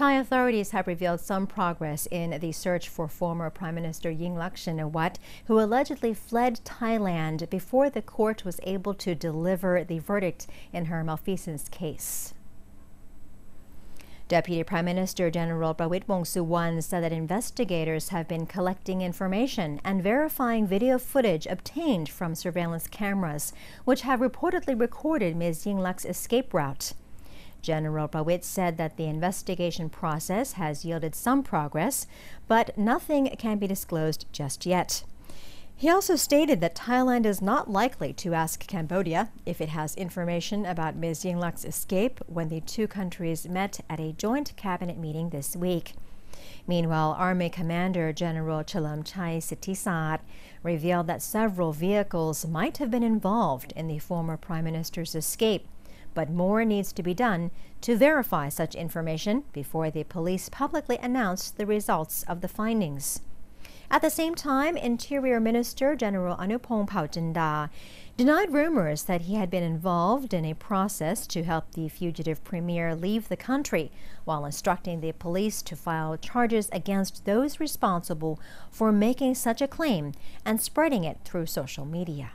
Thai authorities have revealed some progress in the search for former Prime Minister Yingluck Shinawatra, who allegedly fled Thailand before the court was able to deliver the verdict in her malfeasance case. Deputy Prime Minister General Prawit Wongsuwan said that investigators have been collecting information and verifying video footage obtained from surveillance cameras, which have reportedly recorded Ms. Yingluck's escape route. General Prawit said that the investigation process has yielded some progress, but nothing can be disclosed just yet. He also stated that Thailand is not likely to ask Cambodia if it has information about Ms. Yingluck's escape when the two countries met at a joint cabinet meeting this week. Meanwhile, Army Commander General Chalermchai Sittisat revealed that several vehicles might have been involved in the former Prime Minister's escape, but more needs to be done to verify such information before the police publicly announce the results of the findings. At the same time, Interior Minister General Anupong Paochinda denied rumors that he had been involved in a process to help the fugitive premier leave the country, while instructing the police to file charges against those responsible for making such a claim and spreading it through social media.